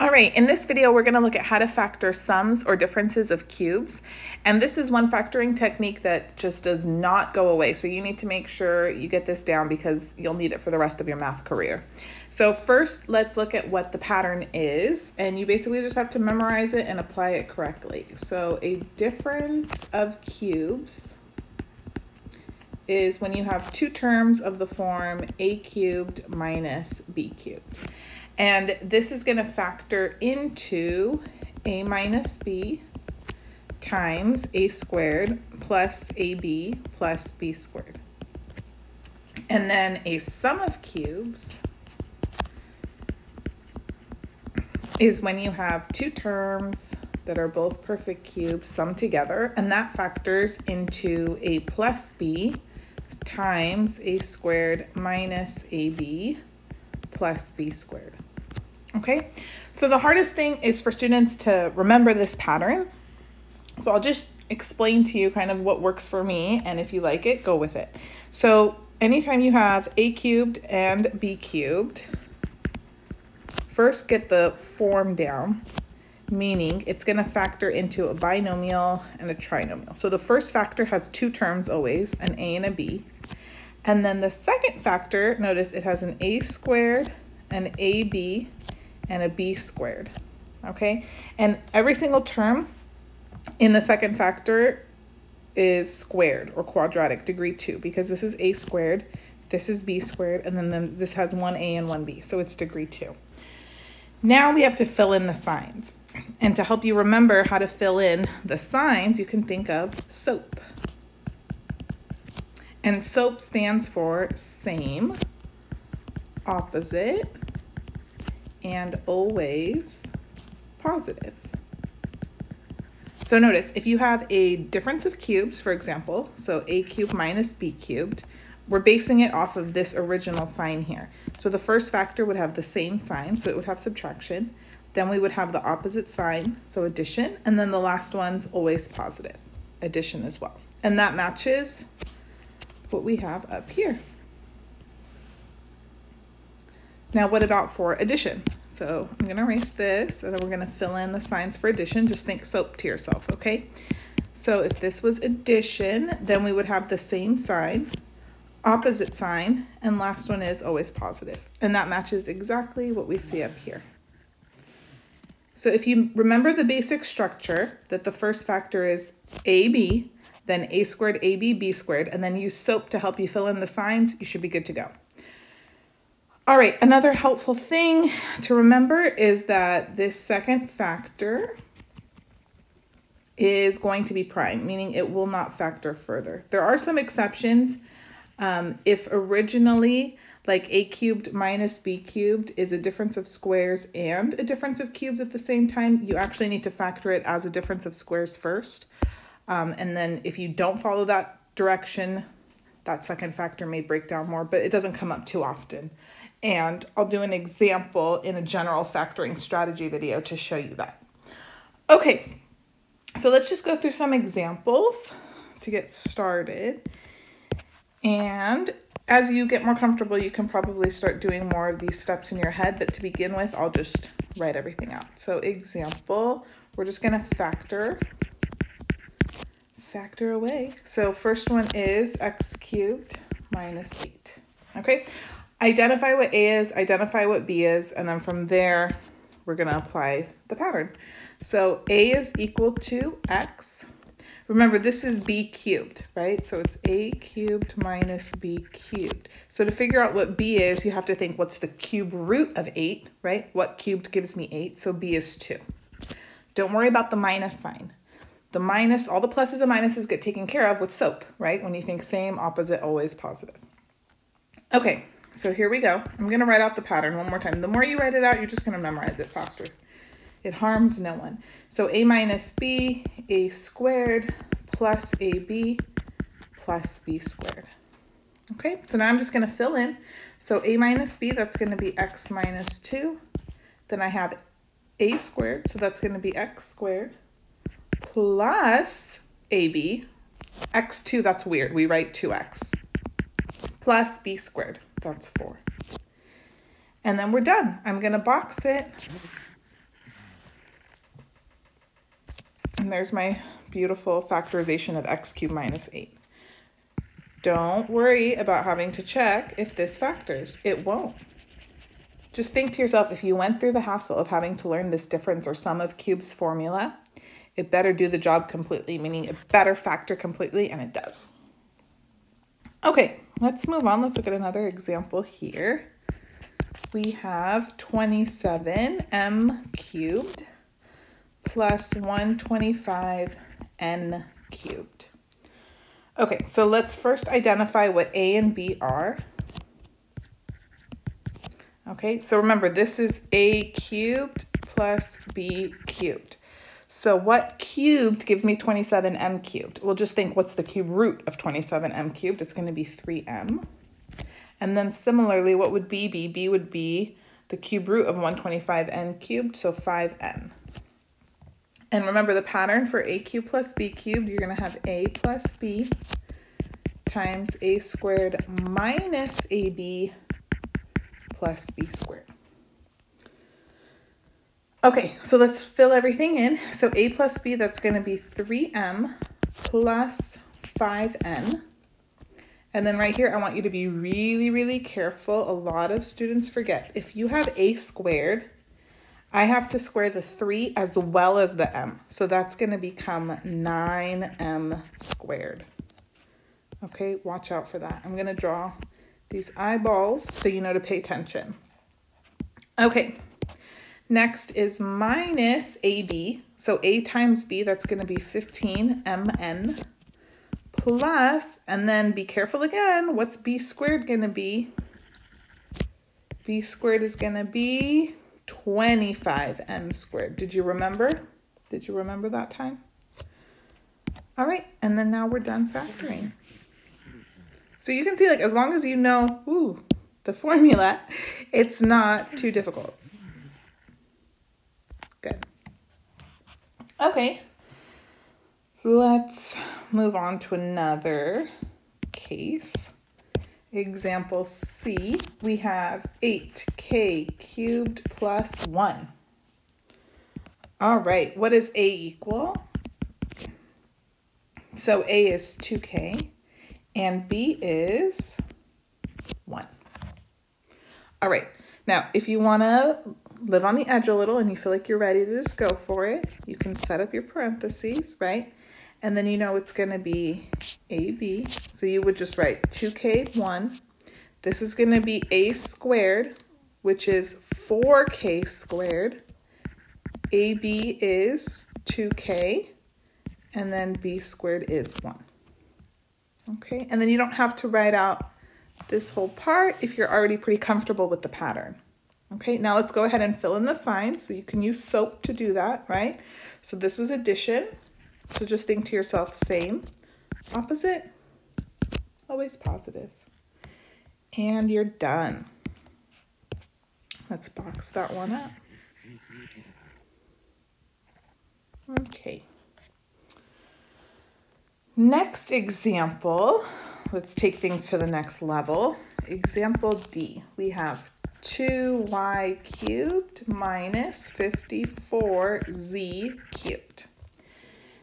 All right, in this video, we're gonna look at how to factor sums or differences of cubes. And this is one factoring technique that just does not go away. So you need to make sure you get this down because you'll need it for the rest of your math career. So first, let's look at what the pattern is. And you basically just have to memorize it and apply it correctly. So a difference of cubes is when you have two terms of the form a cubed minus b cubed. And this is going to factor into a minus b times a squared plus ab plus b squared. And then a sum of cubes is when you have two terms that are both perfect cubes summed together, and that factors into a plus b times a squared minus ab plus b squared. Okay, so the hardest thing is for students to remember this pattern. So I'll just explain to you kind of what works for me, and if you like it, go with it. So anytime you have a cubed and b cubed, first get the form down, meaning it's going to factor into a binomial and a trinomial. So the first factor has two terms always, an a and a b. And then the second factor, notice it has an a squared, an ab, and a b squared, okay? And every single term in the second factor is squared or quadratic, degree two, because this is a squared, this is b squared, and then this has one a and one b, so it's degree two. Now we have to fill in the signs. And to help you remember how to fill in the signs, you can think of SOAP. And SOAP stands for same, opposite, and always positive. So notice, if you have a difference of cubes, for example, so a cubed minus b cubed, we're basing it off of this original sign here. So the first factor would have the same sign, so it would have subtraction. Then we would have the opposite sign, so addition. And then the last one's always positive, addition as well. And that matches what we have up here. Now what about for addition? So I'm gonna erase this and then we're gonna fill in the signs for addition. Just think soap to yourself, okay? So if this was addition, then we would have the same sign, opposite sign, and last one is always positive. And that matches exactly what we see up here. So if you remember the basic structure, that the first factor is AB, then A squared, AB, B squared, and then use SOAP to help you fill in the signs, you should be good to go. All right, another helpful thing to remember is that this second factor is going to be prime, meaning it will not factor further. There are some exceptions. Um, if originally like a cubed minus b cubed is a difference of squares and a difference of cubes at the same time, you actually need to factor it as a difference of squares first. Um, and then if you don't follow that direction, that second factor may break down more, but it doesn't come up too often. And I'll do an example in a general factoring strategy video to show you that. Okay, so let's just go through some examples to get started. And as you get more comfortable, you can probably start doing more of these steps in your head. But to begin with, I'll just write everything out. So example, we're just going to factor, factor away. So first one is x cubed minus 8. Okay, identify what A is, identify what B is, and then from there, we're going to apply the pattern. So A is equal to X. Remember, this is B cubed, right? So it's A cubed minus B cubed. So to figure out what B is, you have to think, what's the cube root of 8, right? What cubed gives me 8? So B is 2. Don't worry about the minus sign. The minus, all the pluses and minuses get taken care of with SOAP, right? When you think same, opposite, always positive. Okay, so here we go. I'm going to write out the pattern one more time. The more you write it out, you're just going to memorize it faster. It harms no one. So a minus b, a squared plus ab plus b squared. Okay, so now I'm just going to fill in. So a minus b, that's going to be x minus 2. Then I have a squared, so that's going to be x squared plus ab. x2, that's weird. We write 2x plus b squared. That's four. And then we're done. I'm going to box it. And there's my beautiful factorization of x cubed minus 8. Don't worry about having to check if this factors. It won't. Just think to yourself, if you went through the hassle of having to learn this difference or sum of cubes formula, it better do the job completely, meaning it better factor completely, and it does. Okay, let's move on. Let's look at another example here. We have 27m cubed plus 125n cubed. Okay, so let's first identify what a and b are. Okay, so remember this is a cubed plus b cubed. So what cubed gives me 27m cubed? We'll just think what's the cube root of 27m cubed? It's going to be 3m. And then similarly, what would b be? b would be the cube root of 125n cubed, so 5n. And remember the pattern for a cubed plus b cubed, you're going to have a plus b times a squared minus ab plus b squared. Okay, so let's fill everything in. So a plus b, that's going to be 3m plus 5n. And then right here, I want you to be really, really careful. A lot of students forget. If you have a squared, I have to square the 3 as well as the m. So that's going to become 9m squared. Okay, watch out for that. I'm going to draw these eyeballs so you know to pay attention. Okay, next is minus AB. So A times B, that's going to be 15mn plus, and then be careful again, what's B squared going to be? B squared is going to be 25m squared. Did you remember? Did you remember that time? All right, and then now we're done factoring. So you can see like as long as you know ooh, the formula, it's not too difficult. Okay, let's move on to another case. Example C, we have 8k cubed plus 1. All right, what does A equal? So A is 2k and B is 1. All right, now if you want to live on the edge a little and you feel like you're ready to just go for it, you can set up your parentheses, right? And then you know it's going to be AB. So you would just write 2K1. This is going to be A squared, which is 4K squared. AB is 2K, and then B squared is 1. Okay, and then you don't have to write out this whole part if you're already pretty comfortable with the pattern. Okay, now let's go ahead and fill in the signs. So you can use SOAP to do that, right? So this was addition. So just think to yourself, same, opposite, always positive. And you're done. Let's box that one up. Okay. Next example, let's take things to the next level. Example D, we have 2y cubed minus 54z cubed.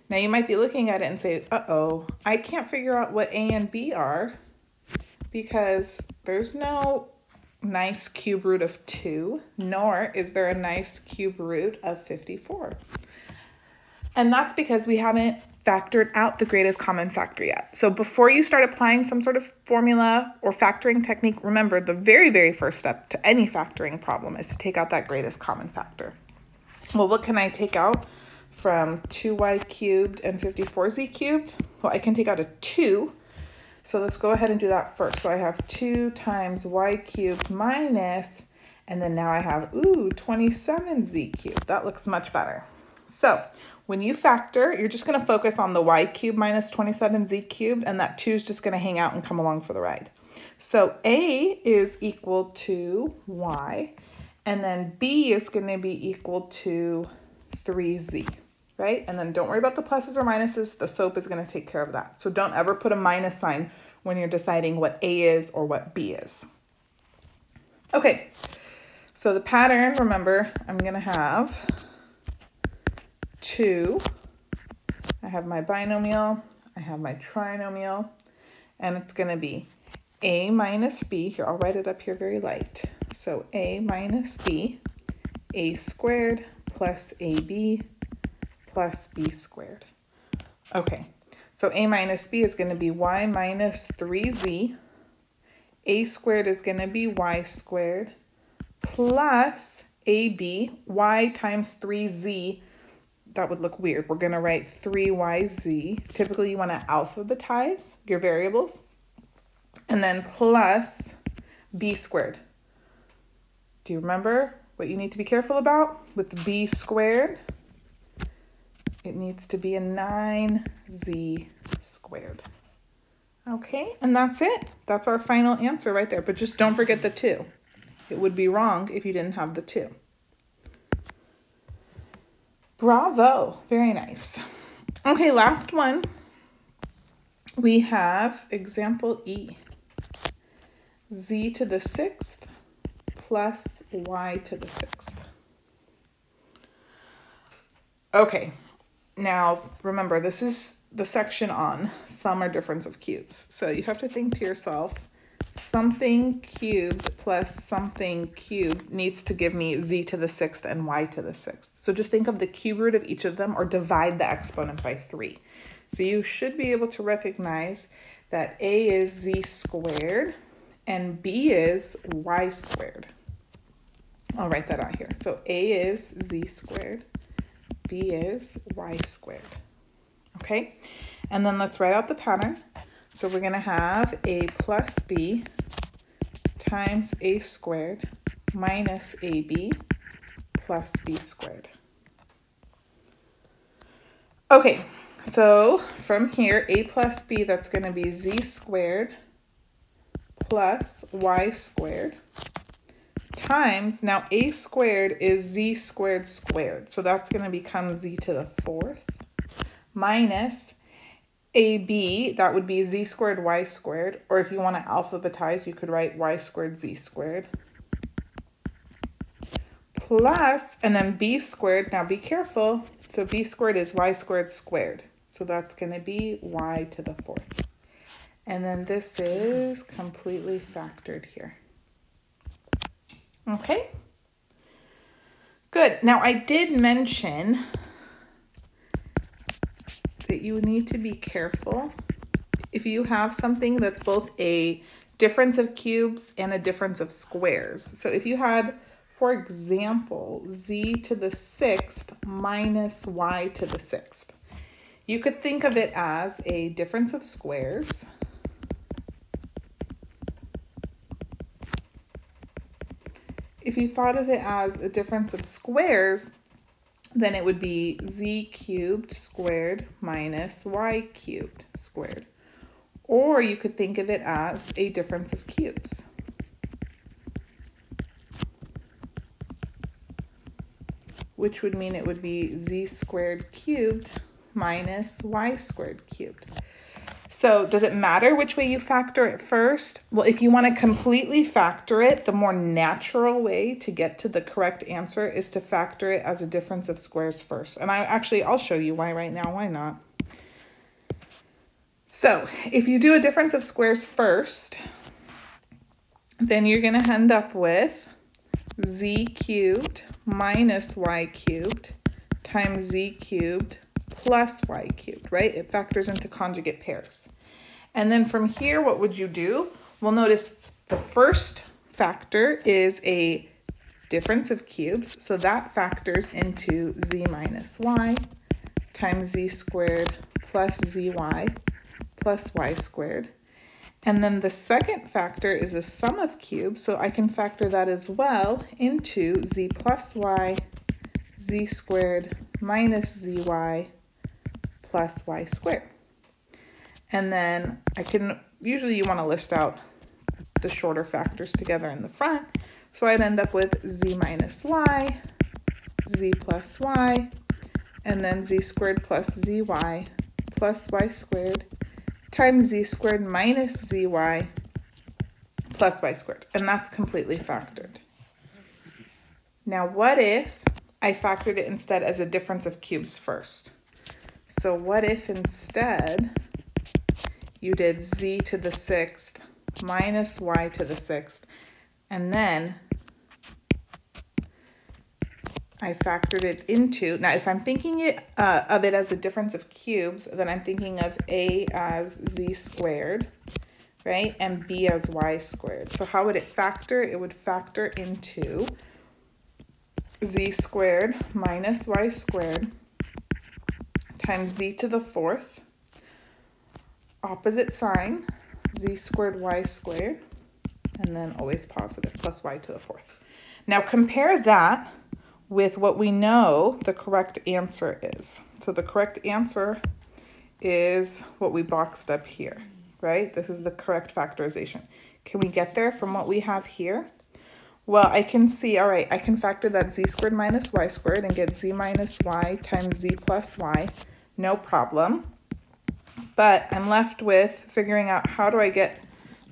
Now you might be looking at it and say, uh-oh, I can't figure out what a and b are because there's no nice cube root of 2, nor is there a nice cube root of 54. And that's because we haven't factored out the greatest common factor yet. So before you start applying some sort of formula or factoring technique, remember the very, very first step to any factoring problem is to take out that greatest common factor. Well, what can I take out from 2y cubed and 54z cubed? Well, I can take out a 2. So let's go ahead and do that first. So I have 2 times y cubed minus, and then now I have, ooh, 27z cubed. That looks much better. So when you factor, you're just going to focus on the y cubed minus 27z cubed, and that 2 is just going to hang out and come along for the ride. So a is equal to y, and then b is going to be equal to 3z, right? And then don't worry about the pluses or minuses. The SOAP is going to take care of that. So don't ever put a minus sign when you're deciding what a is or what b is. Okay, so the pattern, remember, I'm going to have 2 I have my binomial, I have my trinomial, and it's going to be a minus b, here I'll write it up here very light. So a minus b, a squared plus ab plus b squared. Okay, so a minus b is going to be y minus 3z. a squared is going to be y squared plus ab, y times 3z. That would look weird. We're to write 3yz. Typically, you want to alphabetize your variables. And then plus b squared. Do you remember what you need to be careful about with b squared? it needs to be a 9z squared. Okay, and that's it. That's our final answer right there. But just don't forget the 2. It would be wrong if you didn't have the 2. Bravo. Very nice. Okay, last one. We have example E. z to the 6th plus y to the 6th. Okay, now, remember, this is the section on sum or difference of cubes. So you have to think to yourself, something cubed plus something cubed needs to give me z to the sixth and y to the sixth. So just think of the cube root of each of them or divide the exponent by three. So you should be able to recognize that a is z squared and b is y squared. I'll write that out here. So a is z squared b is y squared. Okay, and then let's write out the pattern. So we're going to have a plus b times a squared minus ab plus b squared. Okay, so from here, a plus b, that's going to be z squared plus y squared times, now a squared is z squared squared. So that's going to become z to the fourth minus ab, that would be z squared y squared. Or if you want to alphabetize, you could write y squared z squared. Plus, and then b squared, now be careful. So b squared is y squared squared. So that's going to be y to the fourth. And then this is completely factored here. Okay. Good. Now I did mention you need to be careful if you have something that's both a difference of cubes and a difference of squares. So if you had, for example, z to the sixth minus y to the sixth, you could think of it as a difference of squares if you thought of it as a difference of squares, then it would be z cubed squared minus y cubed squared. Or you could think of it as a difference of cubes. Which would mean it would be z squared cubed minus y squared cubed. So does it matter which way you factor it first? Well, if you want to completely factor it, the more natural way to get to the correct answer is to factor it as a difference of squares first. And I actually, I'll show you why right now, why not? So if you do a difference of squares first, then you're going to end up with z cubed minus y cubed times z cubed plus y cubed, right? It factors into conjugate pairs. And then from here, what would you do? Well, notice the first factor is a difference of cubes. So that factors into z minus y times z squared plus zy plus y squared. And then the second factor is a sum of cubes, so I can factor that as well into z plus y, z squared minus zy plus y squared. And then I can, usually you want to list out the shorter factors together in the front. So I'd end up with z minus y, z plus y, and then z squared plus zy plus y squared times z squared minus zy plus y squared. And that's completely factored. Now what if I factored it instead as a difference of cubes first? So what if instead you did z to the sixth minus y to the sixth, and then I factored it into, now if I'm thinking it, uh, of it as a difference of cubes, then I'm thinking of a as z squared, right? And b as y squared. So how would it factor? It would factor into z squared minus y squared times z to the fourth, opposite sign, z squared y squared, and then always positive, plus y to the fourth. Now compare that with what we know the correct answer is. So the correct answer is what we boxed up here, right? This is the correct factorization. Can we get there from what we have here? Well, I can see, all right, I can factor that z squared minus y squared and get z minus y times z plus y, no problem. But I'm left with figuring out how do I get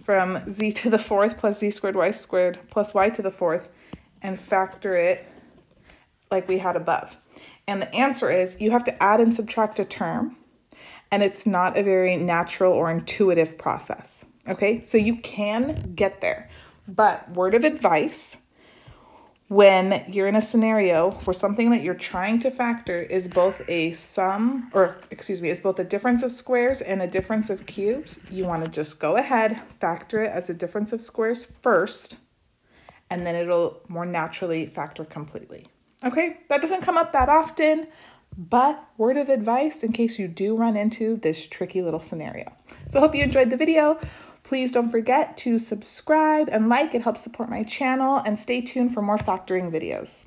from z to the fourth plus z squared y squared plus y to the fourth and factor it like we had above. And the answer is you have to add and subtract a term, and it's not a very natural or intuitive process. Okay, so you can get there. But word of advice when you're in a scenario where something that you're trying to factor is both a sum, or excuse me, is both a difference of squares and a difference of cubes, you want to just go ahead, factor it as a difference of squares first, and then it'll more naturally factor completely. Okay, that doesn't come up that often, but word of advice in case you do run into this tricky little scenario. So I hope you enjoyed the video. Please don't forget to subscribe and like. It helps support my channel and stay tuned for more factoring videos.